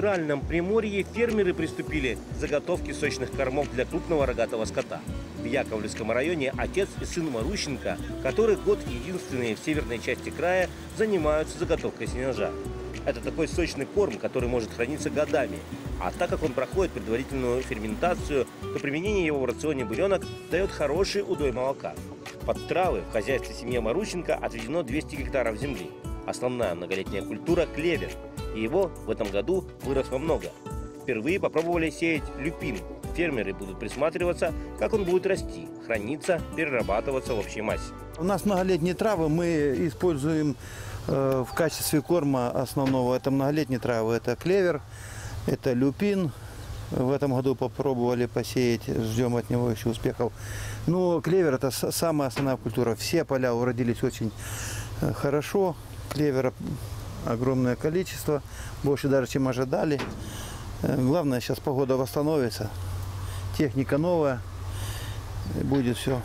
Центральном Приморье фермеры приступили к заготовке сочных кормов для крупного рогатого скота. В Яковлевском районе отец и сын Марущенко, который год единственные в северной части края, занимаются заготовкой сенажа. Это такой сочный корм, который может храниться годами. А так как он проходит предварительную ферментацию, то применение его в рационе буренок дает хороший удой молока. Под травы в хозяйстве семьи Марущенко отведено 200 гектаров земли. Основная многолетняя культура – клевер. Его в этом году выросло много. Впервые попробовали сеять люпин. Фермеры будут присматриваться, как он будет расти, храниться, перерабатываться в общей массе. У нас многолетние травы мы используем э, в качестве корма основного. Это многолетние травы. Это клевер, это люпин. В этом году попробовали посеять, ждем от него еще успехов. Но клевер это самая основная культура. Все поля уродились очень э, хорошо. Клевера огромное количество, больше даже, чем ожидали. Э, Главное, сейчас погода восстановится, техника новая, будет все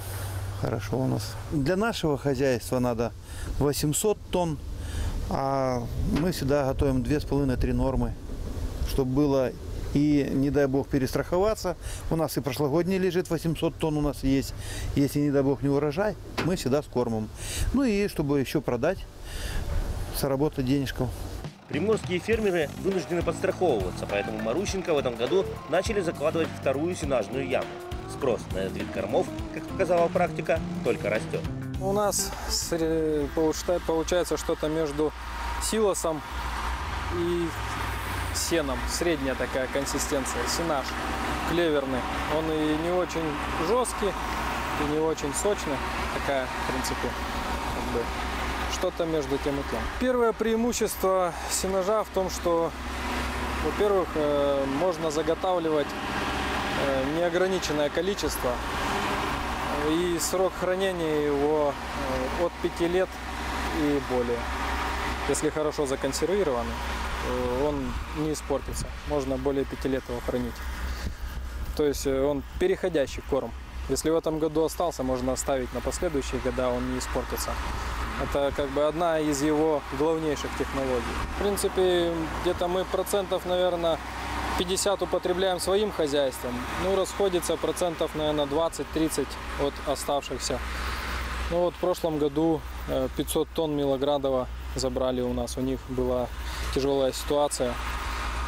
хорошо у нас. Для нашего хозяйства надо 800 тонн, а мы всегда готовим 2,5-3 нормы, чтобы было и, не дай бог, перестраховаться. У нас и прошлогодний лежит 800 тонн у нас есть. Если, не дай бог, не урожай, мы всегда с кормом. Ну и чтобы еще продать, заработать денежков. Приморские фермеры вынуждены подстраховываться, поэтому Марущенко в этом году начали закладывать вторую сенажную яму. Спрос на этот вид кормов, как показала практика, только растет. У нас получа- получается что-то между силосом и сеном. Средняя такая консистенция. Сенаж клеверный. Он и не очень жесткий, и не очень сочный. Такая, в принципе, как бы что-то между тем и тем. Первое преимущество сенажа в том, что, во-первых, э, можно заготавливать э, неограниченное количество и срок хранения его э, от 5 лет и более. Если хорошо законсервирован, он не испортится. Можно более 5 лет его хранить. То есть он переходящий корм. Если в этом году остался, можно оставить на последующие года, он не испортится. Это как бы одна из его главнейших технологий. В принципе, где-то мы процентов, наверное, 50 употребляем своим хозяйством. Ну, расходится процентов, наверное, 20-30 от оставшихся. Ну вот в прошлом году э, 500 тонн Милоградова забрали у нас. У них была тяжелая ситуация.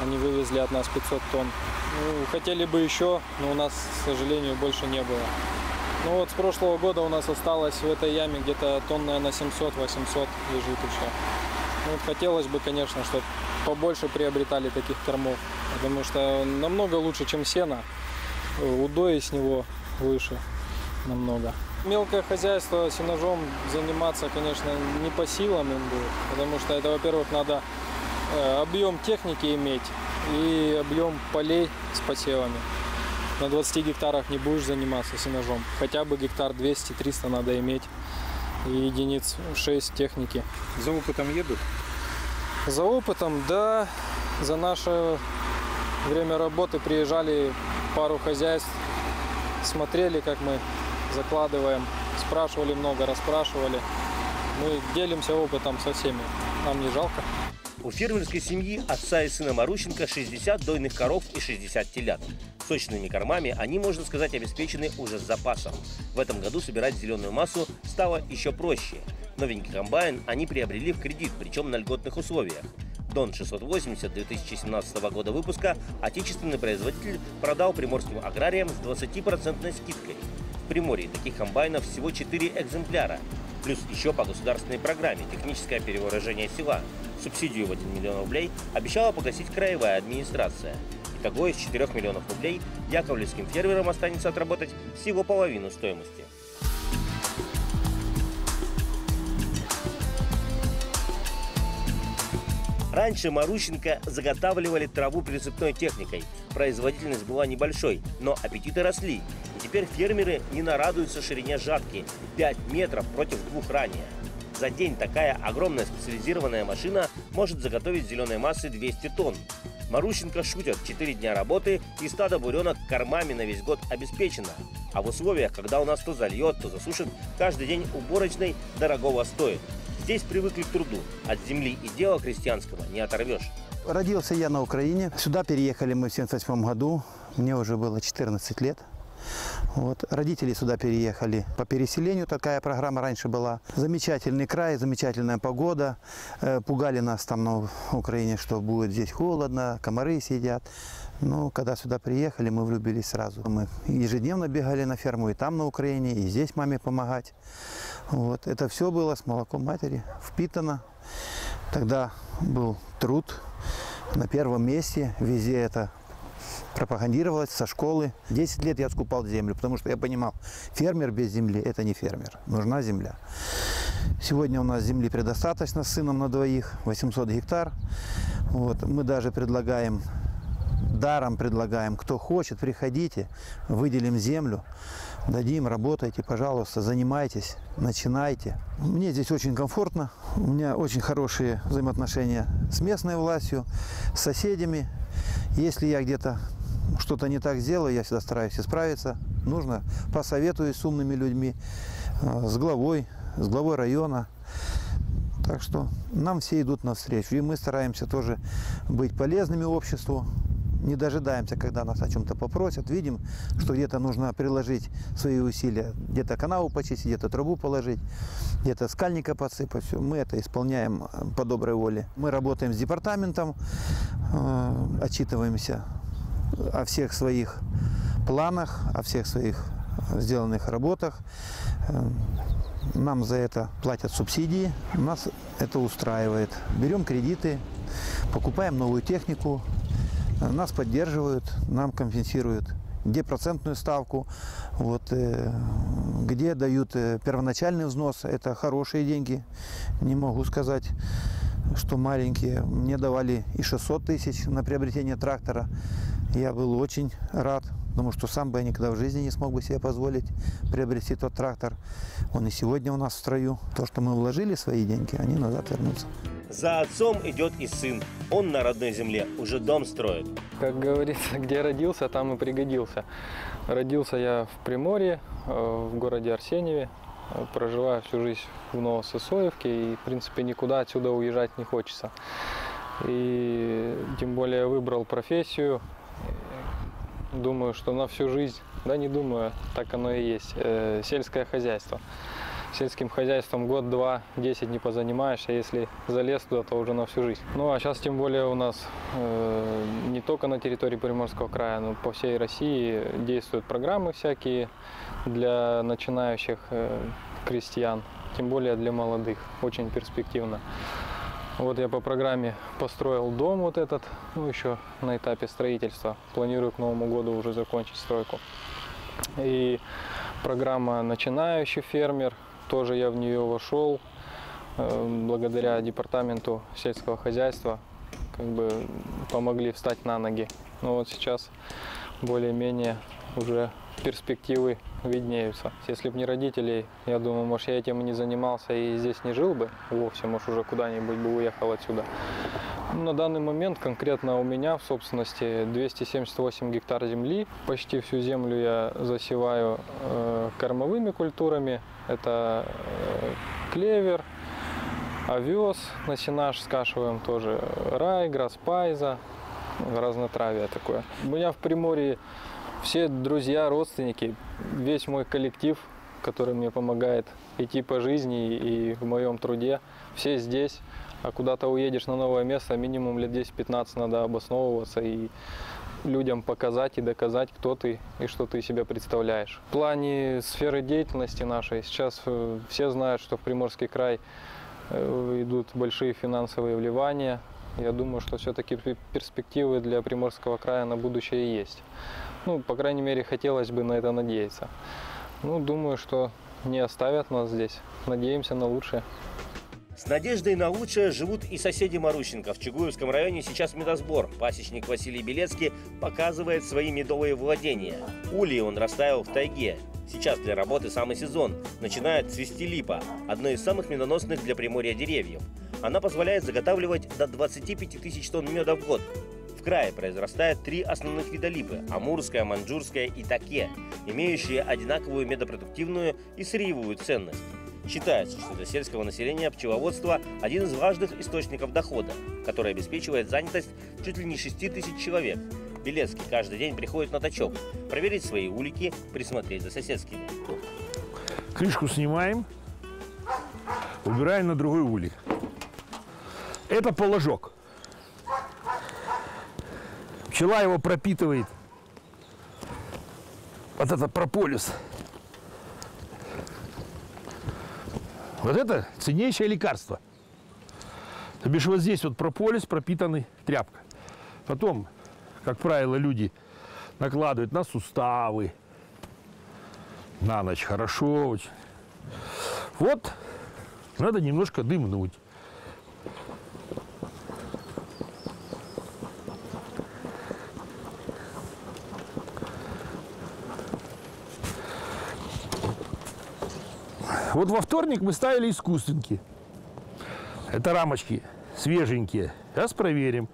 Они вывезли от нас 500 тонн. Ну, хотели бы еще, но у нас, к сожалению, больше не было. Ну вот с прошлого года у нас осталось в этой яме где-то тонн, наверное, 700-800 лежит еще. Ну, хотелось бы, конечно, чтобы побольше приобретали таких кормов, потому что намного лучше, чем сено. Удои с него выше намного. Мелкое хозяйство сенажом заниматься, конечно, не по силам им будет, потому что это, во-первых, надо э, объем техники иметь и объем полей с посевами. На 20 гектарах не будешь заниматься сенажом. Хотя бы гектар 200-300 надо иметь и единиц 6 техники. За опытом едут? За опытом, да, за наше время работы приезжали пару хозяйств, смотрели, как мы закладываем, спрашивали много, расспрашивали. Мы делимся опытом со всеми, нам не жалко. У фермерской семьи отца и сына Марущенко 60 дойных коров и 60 телят. Сочными кормами они, можно сказать, обеспечены уже с запасом. В этом году собирать зеленую массу стало еще проще. Новенький комбайн они приобрели в кредит, причем на льготных условиях. Дон 680 2017 года выпуска отечественный производитель продал приморским аграриям с 20% скидкой. В Приморье таких комбайнов всего 4 экземпляра. Плюс еще по государственной программе «Техническое перевооружение села». Субсидию в 1 миллион рублей обещала погасить краевая администрация. Итого из 4 миллионов рублей яковлевским фермерам останется отработать всего половину стоимости. Раньше Марущенко заготавливали траву прицепной техникой. Производительность была небольшой, но аппетиты росли. И теперь фермеры не нарадуются ширине жатки – 5 метров против двух ранее. За день такая огромная специализированная машина может заготовить зеленой массы 200 тонн. Марущенко шутят, 4 дня работы и стадо буренок кормами на весь год обеспечено. А в условиях, когда у нас то зальет, то засушит, каждый день уборочной дорогого стоит. Здесь привыкли к труду. От земли и дела крестьянского не оторвешь. Родился я на Украине. Сюда переехали мы в 1978 году. Мне уже было 14 лет. Вот. Родители сюда переехали по переселению. Такая программа раньше была. Замечательный край, замечательная погода. Э, Пугали нас там на Украине, что будет здесь холодно, комары сидят. Но когда сюда приехали, мы влюбились сразу. Мы ежедневно бегали на ферму и там на Украине, и здесь маме помогать. Вот. Это все было с молоком матери, впитано. Тогда был труд на первом месте. Везде это пропагандировалось со школы. 10 лет я скупал землю, потому что я понимал, фермер без земли – это не фермер. Нужна земля. Сегодня у нас земли предостаточно с сыном на двоих, 800 гектар. Вот. Мы даже предлагаем, даром предлагаем, кто хочет, приходите, выделим землю, дадим, работайте, пожалуйста, занимайтесь, начинайте. Мне здесь очень комфортно, у меня очень хорошие взаимоотношения с местной властью, с соседями. Если я где-то что-то не так сделаю, я всегда стараюсь исправиться. Нужно посоветуюсь с умными людьми, э, с главой, с главой района. Так что нам все идут навстречу. И мы стараемся тоже быть полезными обществу. Не дожидаемся, когда нас о чем-то попросят. Видим, что где-то нужно приложить свои усилия. Где-то канаву почистить, где-то трубу положить, где-то скальника подсыпать. Мы это исполняем э, по доброй воле. Мы работаем с департаментом, э, отчитываемся о всех своих планах, о всех своих сделанных работах. Э, Нам за это платят субсидии, нас это устраивает. Берем кредиты, покупаем новую технику, э, нас поддерживают, нам компенсируют где процентную ставку, вот, э, где дают э, первоначальный взнос, это хорошие деньги, не могу сказать, что маленькие. Мне давали и 600 тысяч на приобретение трактора, я был очень рад, потому что сам бы я никогда в жизни не смог бы себе позволить приобрести тот трактор. Он и сегодня у нас в строю. То, что мы вложили свои деньги, они назад вернутся. За отцом идет и сын. Он на родной земле уже дом строит. Как говорится, где родился, там и пригодился. Родился я в Приморье, э, в городе Арсеньеве. Э, Проживаю всю жизнь в Новосысоевке и, в принципе, никуда отсюда уезжать не хочется. И тем более выбрал профессию. Думаю, что на всю жизнь, да не думаю, так оно и есть, э, сельское хозяйство. Сельским хозяйством год-два, 10 не позанимаешься, если залез туда, то уже на всю жизнь. Ну а сейчас тем более у нас э, не только на территории Приморского края, но по всей России действуют программы всякие для начинающих э, крестьян, тем более для молодых, очень перспективно. Вот я по программе построил дом вот этот, ну еще на этапе строительства. Планирую к Новому году уже закончить стройку. И программа «Начинающий фермер», тоже я в нее вошел э, благодаря департаменту сельского хозяйства. Как бы помогли встать на ноги. Но вот сейчас более-менее уже перспективы виднеются. Если бы не родителей, я думаю, может, я этим и не занимался и здесь не жил бы вовсе, может, уже куда-нибудь бы уехал отсюда. На данный момент конкретно у меня в собственности 278 гектар земли. Почти всю землю я засеваю э, кормовыми культурами. Это э, клевер, овес, насенаж скашиваем тоже, райгра, спайза, разнотравие такое. У меня в Приморье все друзья, родственники, весь мой коллектив, который мне помогает идти по жизни и в моем труде, все здесь. А куда-то уедешь на новое место, минимум лет 10-15 надо обосновываться и людям показать и доказать, кто ты и что ты себя представляешь. В плане сферы деятельности нашей сейчас э, все знают, что в Приморский край э, идут большие финансовые вливания. Я думаю, что все-таки перспективы для Приморского края на будущее есть. Ну, по крайней мере, хотелось бы на это надеяться. Ну, думаю, что не оставят нас здесь. Надеемся на лучшее. С надеждой на лучшее живут и соседи Марущенко. В Чугуевском районе сейчас медосбор. Пасечник Василий Белецкий показывает свои медовые владения. Улей он расставил в тайге. Сейчас для работы самый сезон. Начинает цвести липа, одно из самых медоносных для Приморья деревьев. Она позволяет заготавливать до 25 тысяч тонн меда в год. В крае произрастает три основных вида липы – амурская, маньчжурская и таке, имеющие одинаковую медопродуктивную и сырьевую ценность. Считается, что для сельского населения пчеловодство – один из важных источников дохода, который обеспечивает занятость чуть ли не 6 тысяч человек. Белецкий каждый день приходит на точок, проверить свои улики, присмотреть за соседскими. Крышку снимаем, убираем на другой улик. Это положок. Пчела его пропитывает. Вот это прополис. Вот это ценнейшее лекарство. То бишь вот здесь вот прополис пропитанный тряпка. Потом, как правило, люди накладывают на суставы, на ночь хорошо очень. Вот, надо немножко дымнуть. Вот во вторник мы ставили искусственки. Это рамочки свеженькие. Сейчас проверим.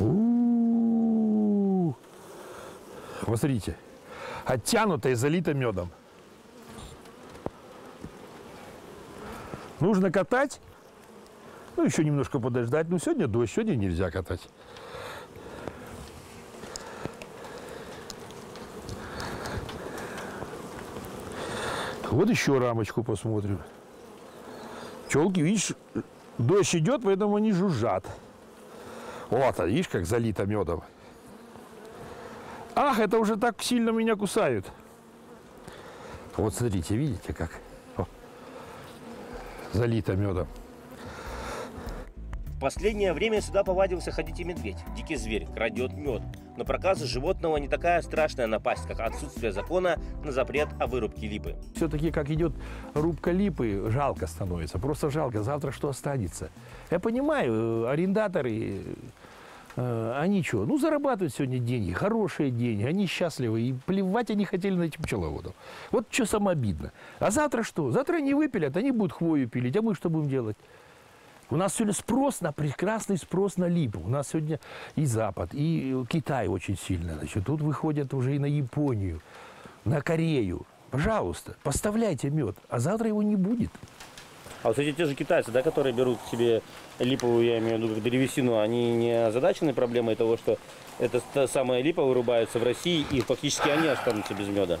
У-у-у. Посмотрите. Оттянуто и залито медом. Нужно катать. Ну, еще немножко подождать. Ну, сегодня дождь, сегодня нельзя катать. Вот еще рамочку посмотрим. Пчелки, видишь, дождь идет, поэтому они жужжат. Вот, а видишь, как залито медом. Ах, это уже так сильно меня кусают. Вот смотрите, видите как? О, залито медом. В последнее время сюда повадился ходить и медведь. Дикий зверь крадет мед. Но проказа животного не такая страшная напасть, как отсутствие закона на запрет о вырубке липы. Все-таки, как идет рубка липы, жалко становится. Просто жалко. Завтра что останется? Я понимаю, э, арендаторы, э, они что? Ну, зарабатывают сегодня деньги, хорошие деньги, они счастливы. И плевать они хотели на этих пчеловодов. Вот что самое обидно. А завтра что? Завтра они выпилят, они будут хвою пилить. А мы что будем делать? У нас сегодня спрос на прекрасный спрос на липу. У нас сегодня и Запад, и Китай очень сильно. Значит, тут выходят уже и на Японию, на Корею. Пожалуйста, поставляйте мед, а завтра его не будет. А вот эти те же китайцы, да, которые берут себе липовую, я имею в виду, как древесину, они не озадачены проблемой того, что эта та самая липа вырубается в России, и фактически они останутся без меда?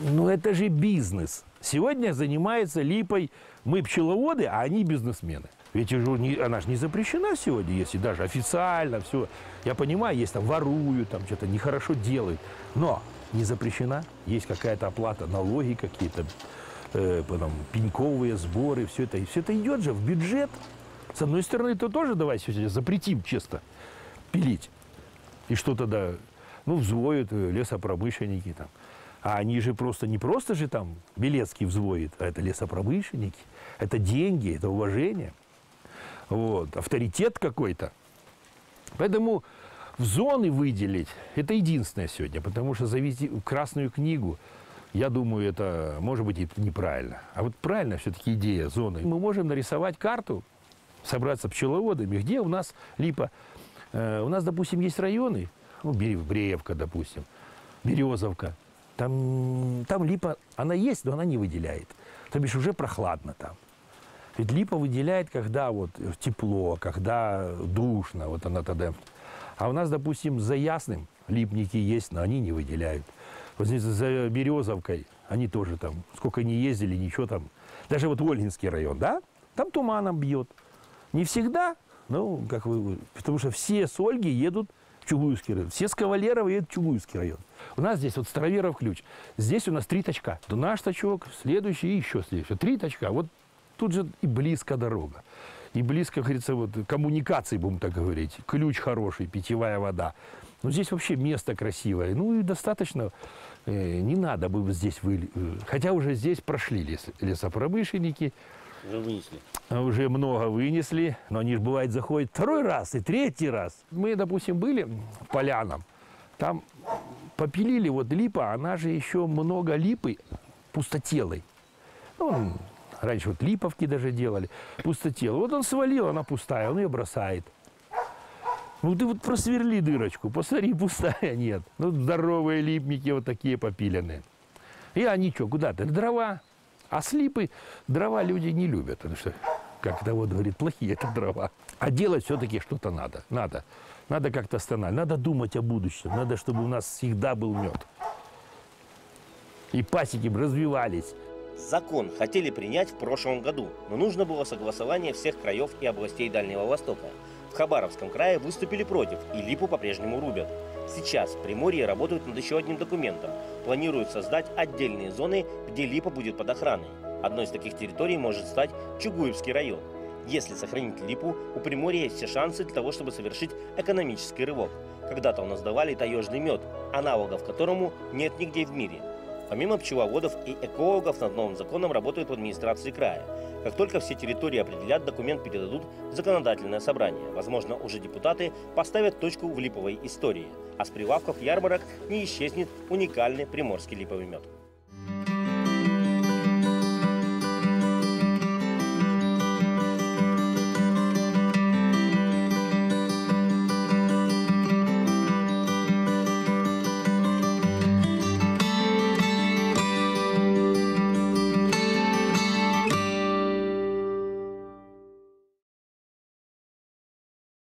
Ну это же бизнес. Сегодня занимаются липой мы пчеловоды, а они бизнесмены. Ведь уже не, она же не запрещена сегодня, если даже официально все. Я понимаю, есть там воруют, там что-то нехорошо делают. Но не запрещена, есть какая-то оплата, налоги какие-то, э, потом, пеньковые сборы, все это. И все это идет же в бюджет. С одной стороны, то тоже давай сегодня запретим чисто пилить. И что тогда, ну, взвоют э, лесопромышленники там. А они же просто не просто же там Белецкий взвоит, а это лесопромышленники. Это деньги, это уважение вот, авторитет какой-то. Поэтому в зоны выделить – это единственное сегодня, потому что завести Красную книгу, я думаю, это может быть и неправильно. А вот правильно все-таки идея зоны. Мы можем нарисовать карту, собраться пчеловодами, где у нас липа. Э, у нас, допустим, есть районы, ну, Бреевка, допустим, Березовка. Там, там липа, она есть, но она не выделяет. То бишь уже прохладно там. Ведь липа выделяет, когда вот тепло, когда душно, вот она тогда. А у нас, допустим, за Ясным липники есть, но они не выделяют. Вот здесь за Березовкой они тоже там, сколько не ездили, ничего там. Даже вот Ольгинский район, да, там туманом бьет. Не всегда, ну, как вы, потому что все с Ольги едут в Чугуевский район. Все с Кавалерова едут в Чугуевский район. У нас здесь вот Староверов ключ. Здесь у нас три точка. Наш точок, следующий и еще следующий. Три точка. Вот Тут же и близко дорога. И близко, говорится, вот, коммуникации, будем так говорить. Ключ хороший, питьевая вода. Но здесь вообще место красивое. Ну и достаточно, э, не надо бы здесь вы... Э, хотя уже здесь прошли лес, лесопромышленники. Уже вынесли. Уже много вынесли, но они же бывает заходят второй раз и третий раз. Мы, допустим, были в Полянам, там попилили вот липа, она же еще много липы пустотелой. Ну, Раньше вот липовки даже делали. Пустотел. Вот он свалил, она пустая, он ее бросает. Ну ты вот просверли дырочку, посмотри, пустая нет. Ну здоровые липники вот такие попиленные. И они что, куда-то? Дрова. А слипы, дрова люди не любят. Потому что, как это вот говорит, плохие это дрова. А делать все-таки что-то надо. Надо. Надо как-то останавливать. Надо думать о будущем. Надо, чтобы у нас всегда был мед. И пасеки развивались. Закон хотели принять в прошлом году, но нужно было согласование всех краев и областей Дальнего Востока. В Хабаровском крае выступили против, и липу по-прежнему рубят. Сейчас Приморье работают над еще одним документом. Планируют создать отдельные зоны, где липа будет под охраной. Одной из таких территорий может стать Чугуевский район. Если сохранить липу, у Приморья есть все шансы для того, чтобы совершить экономический рывок. Когда-то у нас давали таежный мед, аналогов которому нет нигде в мире. Помимо пчеловодов и экологов над новым законом работают в администрации края. Как только все территории определят, документ передадут в законодательное собрание. Возможно, уже депутаты поставят точку в липовой истории. А с прилавков ярмарок не исчезнет уникальный приморский липовый мед.